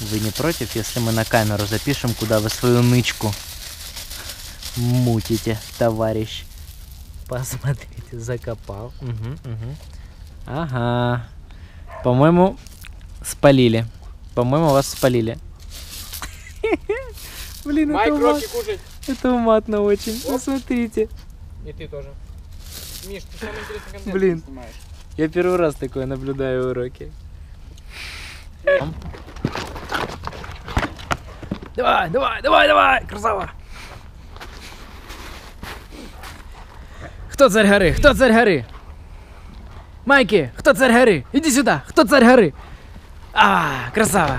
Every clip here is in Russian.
Вы не против, если мы на камеру запишем, куда вы свою нычку мутите, товарищ? Посмотрите, закопал. Мгм, мгм. Ага. По-моему, спалили. По-моему, вас спалили. Блин, Майк, это, умат- кушать. это уматно очень. Посмотрите. И ты тоже. Миш, ты самый интересный контент Блин. снимаешь. Я первый раз такое наблюдаю уроки. Давай, давай, давай, давай, красава. Кто царь горы? Кто царь горы? Майки, кто царь горы? Иди сюда, кто царь горы? А, красава.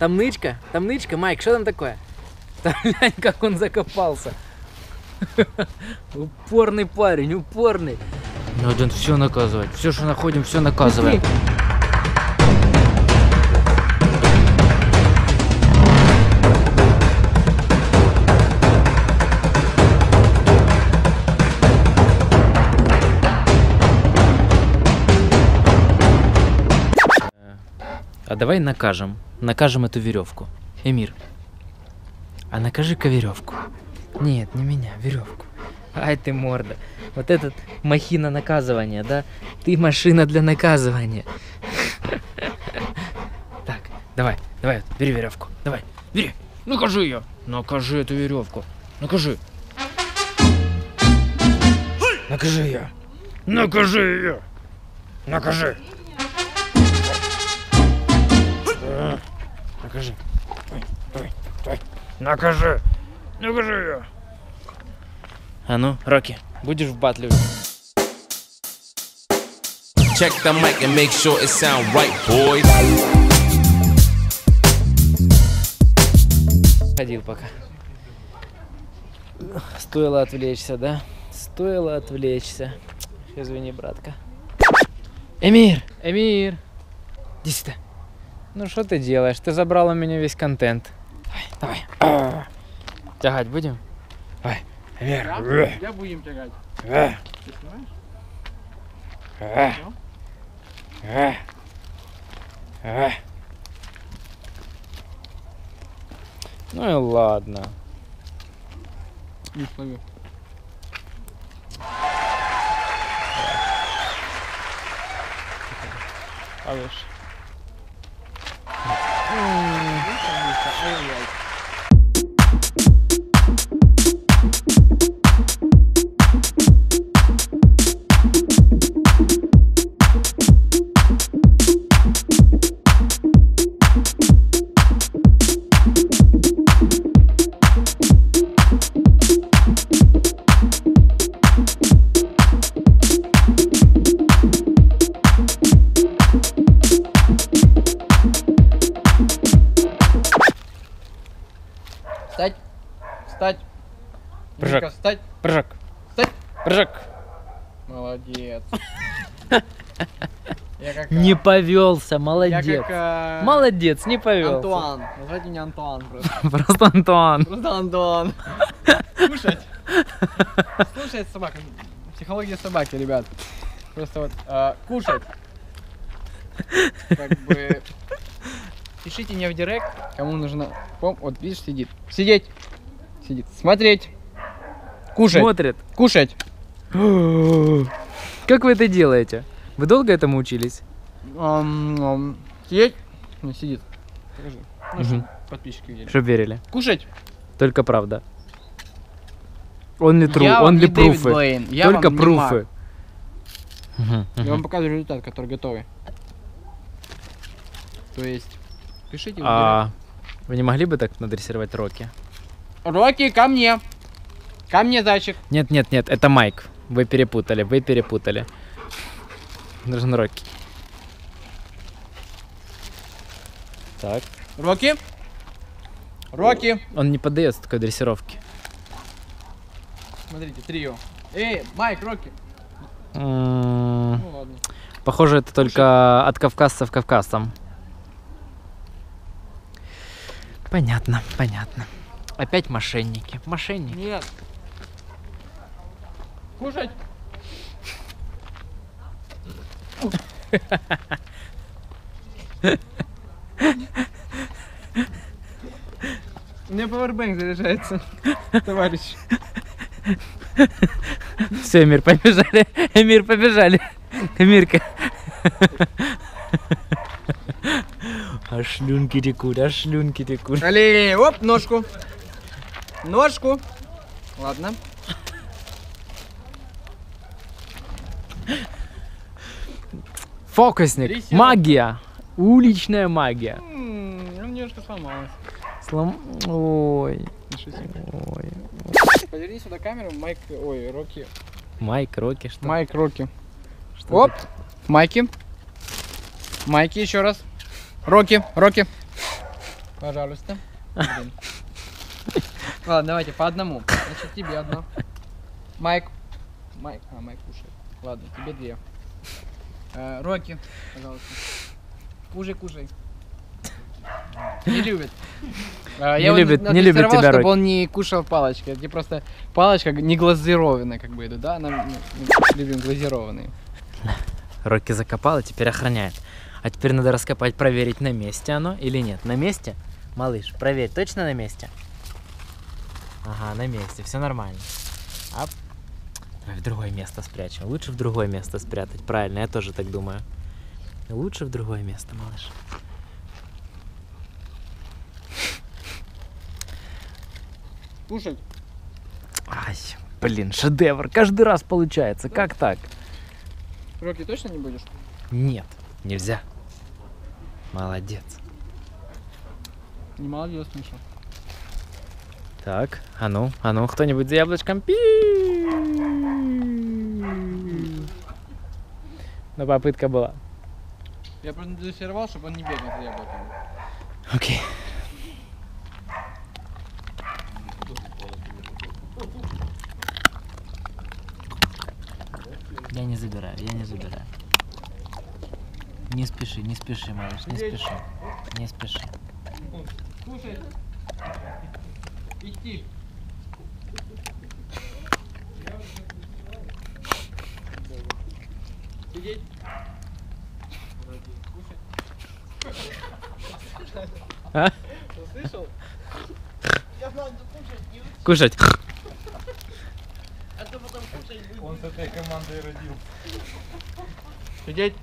Там нычка, там нычка, Майк, что там такое? Там глянь, как он закопался. Упорный парень, упорный. Надо все наказывать. Все, что находим, все наказываем. Давай накажем. Накажем эту веревку. Эмир. А накажи-ка веревку. Нет, не меня, веревку. Ай ты морда. Вот этот махина наказывания, да? Ты машина для наказывания. Так, давай, давай, бери веревку. Давай, бери. Накажи ее. Накажи эту веревку. Накажи. Накажи ее. Накажи ее. Накажи. Накажи. Накажи. Накажи ее. А ну, Рокки, будешь в батле? Check the mic and make sure it sound right, boys. Ходил пока. Стоило отвлечься, да? Стоило отвлечься. Извини, братка. Эмир! Эмир! Иди сюда. Ну что ты делаешь? Ты забрал у меня весь контент. Давай, давай. Тягать будем? Давай. Эмир. Я, будем тягать. А. Ты снимаешь? А. А. Ну и ладно. Миш, лови. Повыше. Oh. Я как... Не а, повелся, Я молодец. как... а, Молодец, не повелся. Антуан. Назвать меня Антуан просто. Просто Антуан. Просто Антуан. Кушать. Слушать собака. Психология собаки, ребят. Просто вот а, кушать. Как бы... Пишите мне в директ, кому нужно... Пом... Вот видишь, сидит. Сидеть. Сидит. Смотреть. Кушать. Смотрит. Кушать. Как вы это делаете? Вы долго этому учились? Ам, ам, Сидеть. Не сидит. Покажи. Ну, подписчики видели. Чтоб верили. Кушать. Только правда. Он ли true, Я Дэвид пруфы. Только пруфы. Я вам показываю результат, который готовый. То есть, пишите А вы не могли бы так надрессировать Рокки? директ. Рокки, ко мне. Ко мне, зайчик. Нет, нет, нет, это Майк. Вы перепутали, вы перепутали. Нужен Рокки. Так. Рокки. Рокки. Он не поддается такой дрессировке. Смотрите, трио. Эй, Майк, Рокки. М, Ну ладно. Похоже, это только от кавказцев кавказцам. Понятно, понятно. Опять мошенники. Мошенники. Нет. Кушать. У меня пауэрбэнк заряжается, товарищ. Все, Эмир, побежали. Эмир, побежали. Эмирка. Аж шлюнки текут, аж шлюнки текут. Али, оп, ножку. Ножку. Ладно. Фокусник. Трясёт. Магия. Уличная магия. М, Ну, немножко сломалась. Слом... Ой, ой. Поверни сюда камеру, Майк, ой, Рокки. Майк, Рокки, что? Майк, Рокки. что Оп, ты- Майки. Майки еще раз. Рокки, Рокки. Пожалуйста. Блин. Ладно, давайте по одному. Значит, тебе одно. Майк. Майк. А, Майк кушает. Ладно, тебе две. Э, Рокки, пожалуйста. Кушай, кушай. Не любит. А, Не его любит- не любит тебя чтобы Рокки. он не кушал палочки. Это просто палочка не глазированная, как бы идут, да? Нам мы любим глазированные. Рокки закопал и теперь охраняет. А теперь надо раскопать, проверить, на месте оно или нет. На месте? Малыш, проверь, точно на месте? Ага, на месте, все нормально. Ап. В другое место спрячем. Лучше в другое место спрятать, правильно, я тоже так думаю. Лучше в другое место, малыш. Кушать. Ай, блин, шедевр, каждый раз получается, как так? Рокки точно не будешь? Нет, нельзя. Молодец. Не молодец, Миша. Так, а ну, а ну, кто-нибудь за яблочком? Пи. Но попытка была. Я просто дрессировал, чтобы он не бегал за яблоками. Окей. Я не забираю, я не забираю. Не спеши, не спеши, малыш, не спеши. Не спеши. Кушай. Идти. Сидеть. А? Слышал? Кушать. Он с этой командой родил. Сидеть.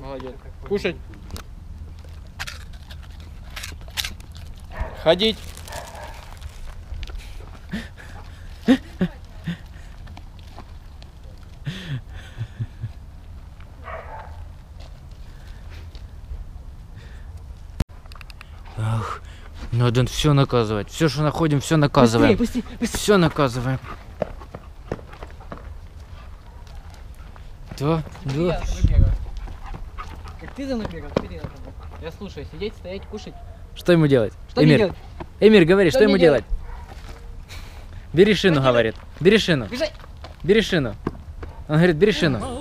Молодец. Кушать. Ходить. Ах, надо все наказывать. Все, что находим, все наказываем. Все наказываем. Да, Я да. за мной бегаю. Как ты за мной бегал, теперь я слушаю, сидеть, стоять, кушать. Что ему делать? Что Эмир, делать? Эмир, говори, что, Что ему мне делать? Бери шину, Что говорит. Бери шину. Бежать! Бери шину. Он говорит, бери шину.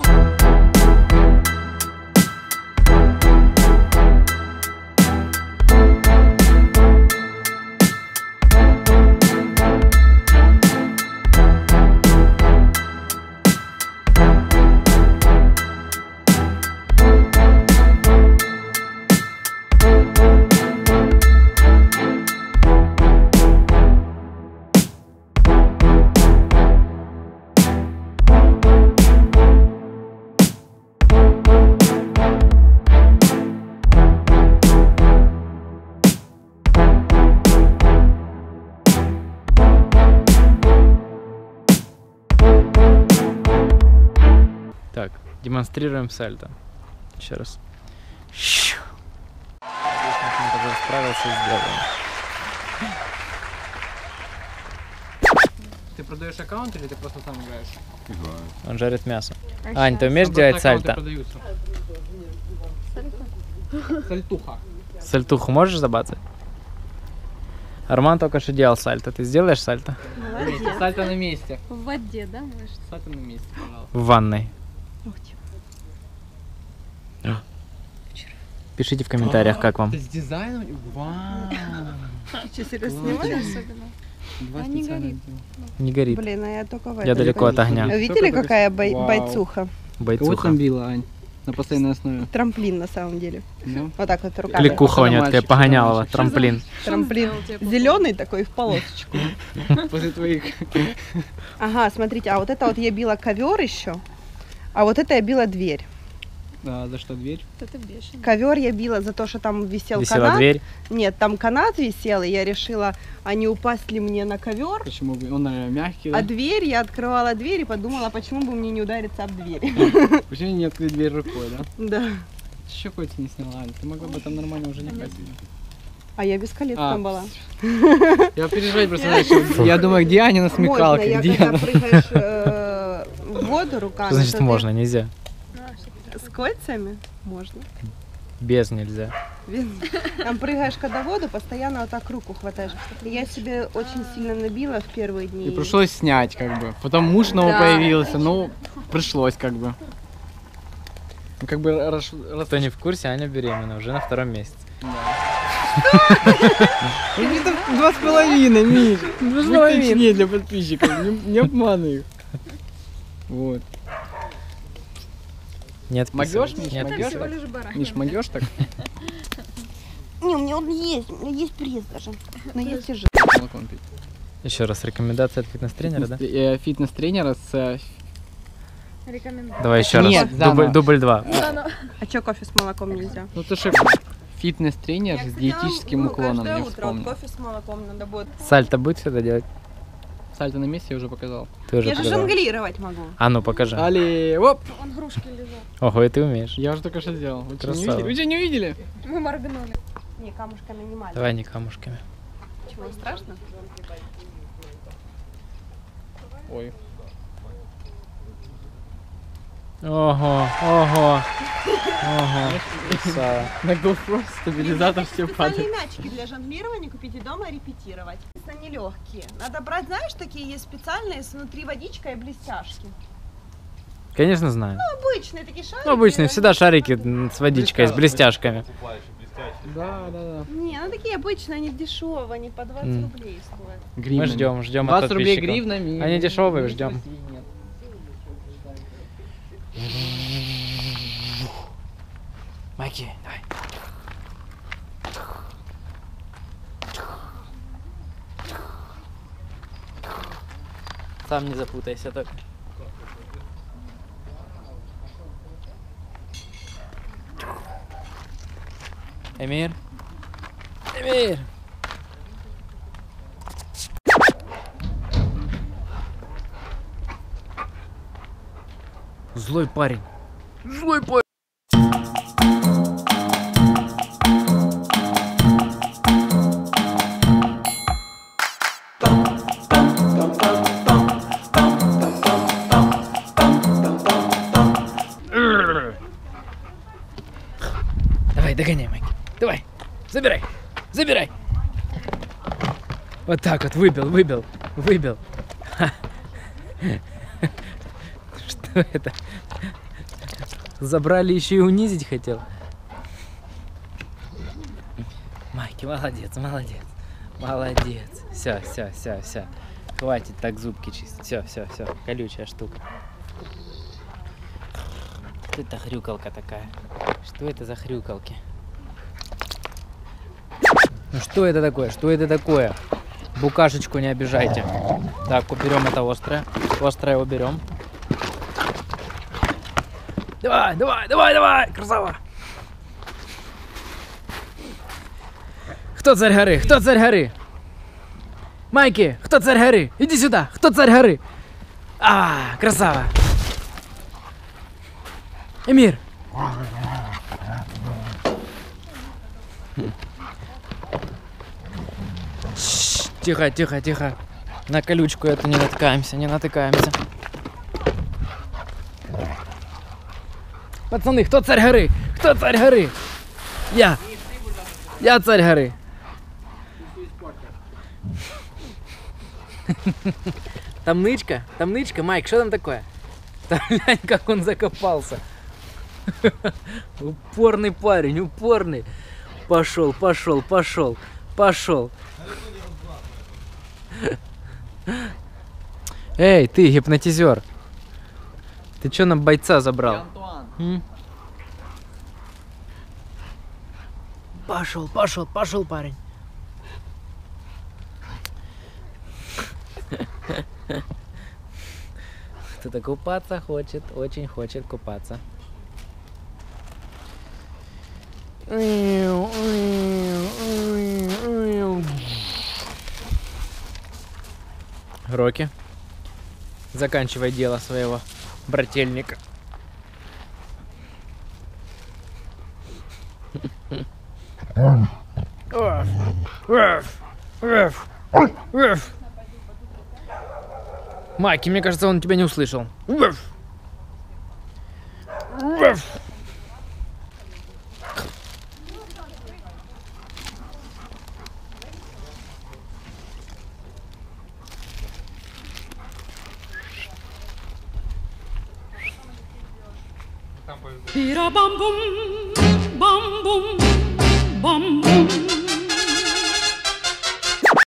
Демонстрируем сальто. Еще раз. Щу. Справился сделаем. Ты продаешь аккаунт или ты просто сам играешь? Он жарит мясо. Ань, ты умеешь делать сальто? Сальтуха. Сальтуху можешь забацать? Арман только что делал сальто. Ты сделаешь сальто? Молодец. Сальто на месте. В воде, да, может? Сальто на месте, пожалуйста. В ванной. Ух ты. Пишите в комментариях, как вам. С дизайном? Вау. Что, серьезно снимали особенно? Два А не горит. Не горит. Блин, а я только в Я далеко от огня. Видели, какая бой- Вау. бойцуха? Кого Бойцуха. там била, Ань? На постоянной основе. Трамплин на самом деле. Ну, Вот так вот руками. Кликуха у за такая мальчик? трамплин. Трамплин. Зеленый такой в полосочку. после твоих... Ага, смотрите, а вот это вот я била ковер еще, а вот это я била дверь. А, за что дверь? Это бешено. Ковер я била за то, что там висел Висела канат. дверь. Нет, там канат висел, и я решила, а не упасть ли мне на ковер. Почему бы? Он, наверное, мягкий, А да? дверь, я открывала дверь и подумала, почему бы мне не удариться об дверь. Почему не открыть дверь рукой, да? Да. Ты еще котик не сняла. Ты могла бы там нормально уже не ходить. А я без колец А, там была. Я переживать просто. Я думаю, где Аня на Можно, я Где когда она? прыгаешь э, воду руками. Что значит ты можно? Нельзя. С кольцами можно. Без нельзя. Там прыгаешь, когда воду, постоянно вот так руку хватаешь. Я себе очень сильно набила в первые дни. И пришлось снять, как бы. Потом муж новый Да. появился, ну, пришлось, как бы. Ну, как бы раз... Кто не в курсе, Аня беременна уже на втором месяце. Какие-то два с половиной, Миш. Два с половиной. для подписчиков, не, не обманывай их. Вот. Нет, Могёшь, Миш, Нет, могёшь? Миш, могешь так? Не, у меня он есть, у меня есть пресс даже. Но я тяжело. Молоком пить. Еще раз рекомендация от фитнес-тренера, да? Фитнес- э, Фитнес-тренера с... э, Давай еще раз. Нет, Дубль, заново. дубль два. А чё кофе с молоком нельзя? Ну, ты же фитнес-тренер с диетическим уклоном, я вспомнил. кофе с молоком надо будет. Сальто будет всегда делать? Сальто на месте я уже показал. Ты уже Я же показала. жонглировать могу. А ну покажи. Али, оп! Ого, и ты умеешь. Я уже только что сделал. Вы что, не увидели? Вы что, не увидели? Не, камушками не маленькие. Давай не камушками. Чего, страшно? Ой. Ого, ого, ого. На GoPro стабилизатор все падает. Мячики для жонглирования купите дома репетировать. Они легкие. Надо брать, знаешь, такие есть специальные с внутри водичка и блестяшки. Конечно знаю. Обычные такие шарики. Ну, обычные, всегда шарики с водичкой, с блестяшками. Да, да, да. Не, ну такие обычные, они дешевые, они по 20 М. рублей стоят. Гривнами. Мы ждем, ждем от 20 рублей подписчиков. гривнами. Они дешевые, Есть ждем. Майки, давай. Сам не запутайся только. Эмир? Эмир! Злой парень. Злой парень. Давай, догоняй, Майки. Давай. Забирай. Забирай. Вот так вот. Выбил, выбил, выбил. Что это? Забрали еще и унизить хотел. Майки, молодец, молодец. Молодец. Все, все, все, все. Хватит так зубки чистить. Все, все, все. Колючая штука. Что это хрюкалка такая? Что это за хрюкалки? Ну что это такое? Что это такое? Букашечку не обижайте. Так, уберем это острое. Острое уберем. Давай, давай, давай, давай! Красава! Кто царь горы? Кто царь горы? Майки, кто царь горы? Иди сюда! Кто царь горы? А, красава! Шш, Тихо, тихо, тихо. На колючку эту не натыкаемся, не натыкаемся. Пацаны, кто царь горы? Кто царь горы? Я. Я царь горы. Там нычка, там нычка, Майк, что там такое? Там глянь, как он закопался. Упорный парень, упорный. Пошел, пошел, пошел, пошел. Эй, ты, гипнотизер. Ты что нам бойца забрал? Пошел, пошел, пошел, парень. Кто-то купаться хочет, очень хочет купаться. Рокки, заканчивай дело своего брательника. Майки, мне кажется, он тебя не услышал. Bam bum, bam bum,